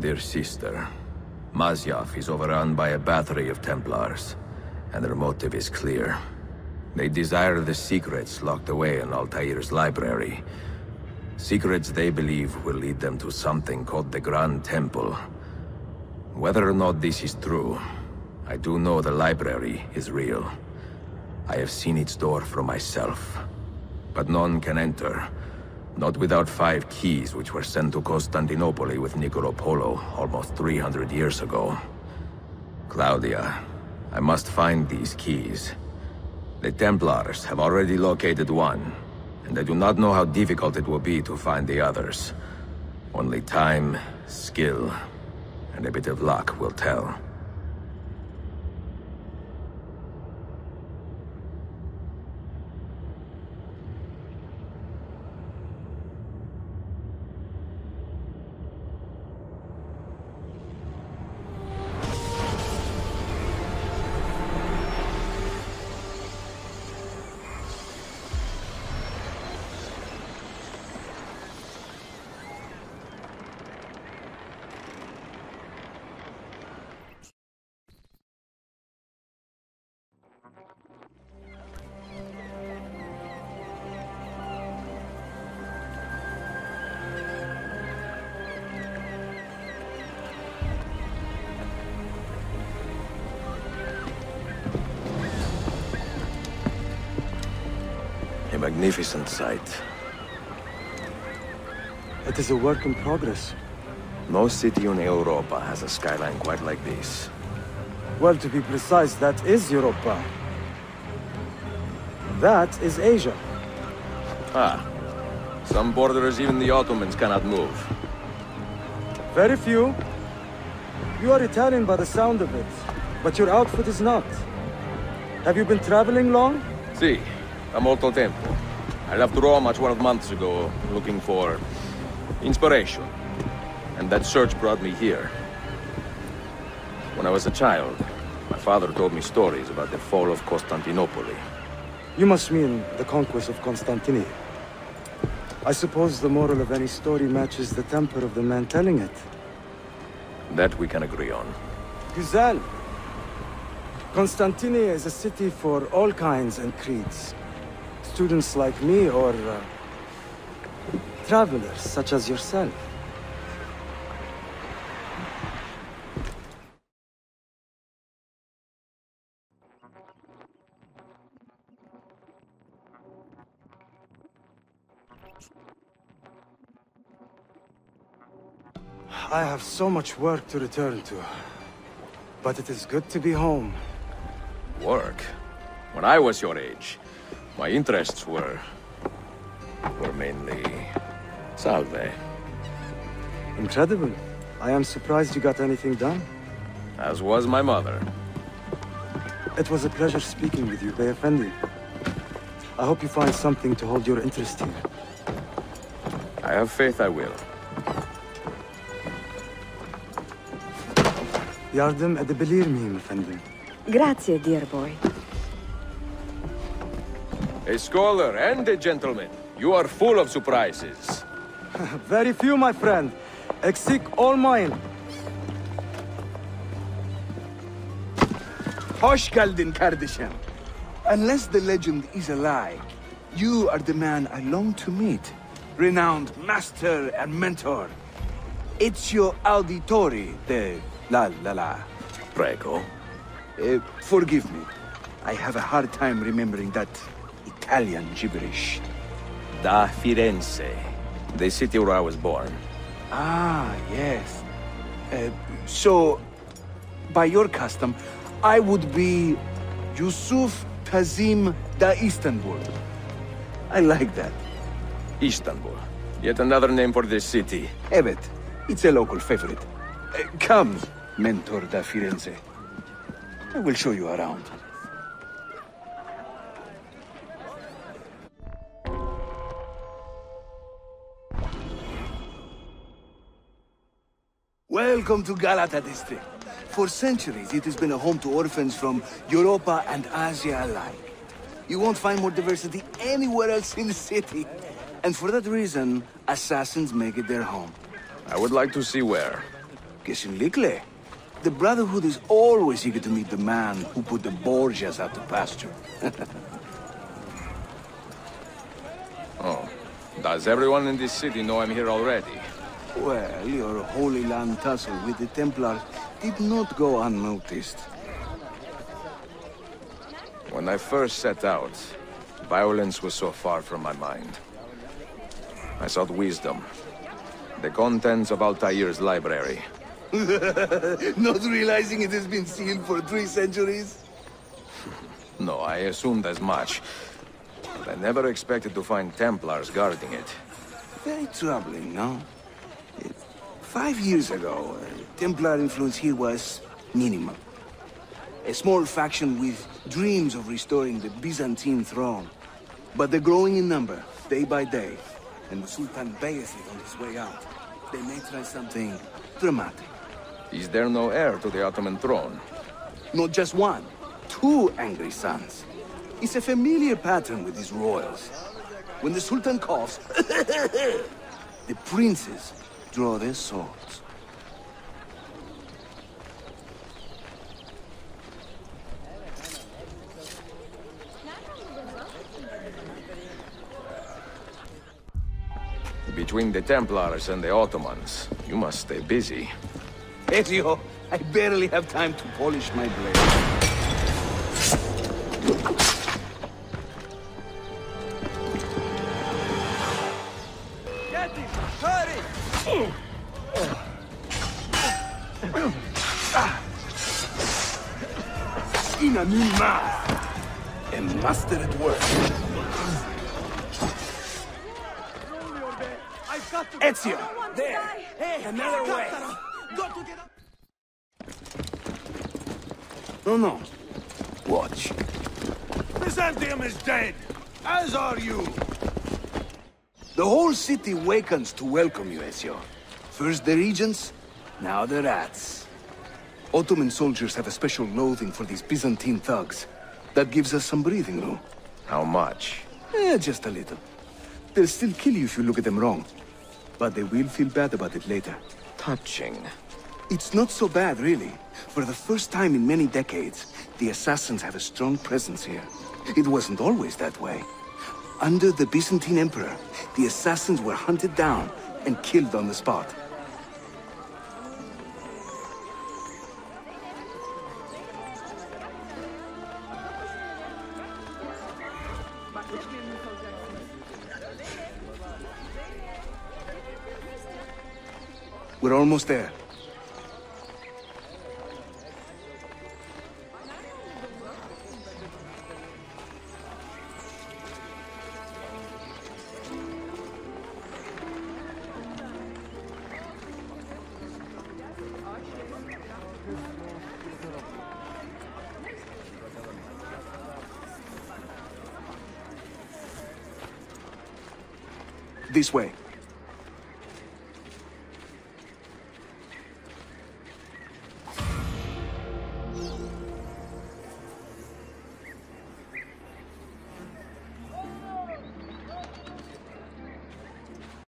Dear sister, Masyaf is overrun by a battery of Templars, and their motive is clear. They desire the secrets locked away in Altair's library. Secrets they believe will lead them to something called the Grand Temple. Whether or not this is true, I do know the library is real. I have seen its door for myself. But none can enter. Not without five keys which were sent to Constantinople with Niccolo Polo almost 300 years ago. Claudia, I must find these keys. The Templars have already located one, and I do not know how difficult it will be to find the others. Only time, skill, and a bit of luck will tell. Magnificent sight. It is a work in progress. No city in Europa has a skyline quite like this. Well, to be precise, that is Europa. That is Asia. Ah. Some borders even the Ottomans cannot move. Very few. You are Italian by the sound of it, but your outfit is not. Have you been traveling long? Sì, da molto tempo. I left Roma 12 months ago, looking for inspiration. And that search brought me here. When I was a child, my father told me stories about the fall of Constantinople. You must mean the conquest of Constantinople. I suppose the moral of any story matches the temper of the man telling it. That we can agree on. Güzel. Constantinople is a city for all kinds and creeds. Students like me or uh, travelers such as yourself. I have so much work to return to. But it is good to be home. Work? When I was your age, my interests were... were mainly... salve. Incredible. I am surprised you got anything done. As was my mother. It was a pleasure speaking with you, Bey Effendi. I hope you find something to hold your interest here. I have faith I will. Yardım edebilir miyim efendim? Grazie, dear boy. A scholar and a gentleman. You are full of surprises. Very few, my friend. Eksik all mine. Hoş geldin kardeşim. Unless the legend is a lie, you are the man I long to meet. Renowned master and mentor. Ezio Auditore de La La La. Prego. Uh, forgive me. I have a hard time remembering that Italian gibberish. Da Firenze. The city where I was born. Ah, yes. Uh, so, by your custom, I would be Yusuf Tazim da Istanbul. I like that. Istanbul. Yet another name for this city. Evet, it's a local favorite. Uh, come, Mentor da Firenze. I will show you around. Welcome to Galata district. For centuries, it has been a home to orphans from Europa and Asia alike. You won't find more diversity anywhere else in the city. And for that reason, assassins make it their home. I would like to see where. Guessing likely. The Brotherhood is always eager to meet the man who put the Borgias out to pasture. Oh. Does everyone in this city know I'm here already? Well, your Holy Land tussle with the Templars did not go unnoticed. When I first set out, violence was so far from my mind. I sought wisdom. The contents of Altair's library. Not realizing it has been sealed for three centuries? No, I assumed as much. But I never expected to find Templars guarding it. Very troubling, no? Five years ago, uh, Templar influence here was minimal. A small faction with dreams of restoring the Byzantine throne. But they're growing in number, day by day. And the Sultan Bayezid on his way out. They may try something dramatic. Is there no heir to the Ottoman throne? Not just one, two angry sons. It's a familiar pattern with these royals. When the Sultan coughs, the princes draw their swords. Between the Templars and the Ottomans, you must stay busy. Ezio, I barely have time to polish my blade. In a new mouth. A master at work. Ezio! There! Hey, another way! No, no. Watch. Byzantium is dead, as are you. The whole city wakens to welcome you, Ezio. First the regents, now the rats. Ottoman soldiers have a special loathing for these Byzantine thugs. That gives us some breathing room. How much? Eh, just a little. They'll still kill you if you look at them wrong. But they will feel bad about it later. Touching. It's not so bad, really. For the first time in many decades, the assassins have a strong presence here. It wasn't always that way. Under the Byzantine Emperor, the assassins were hunted down and killed on the spot. We're almost there. This way.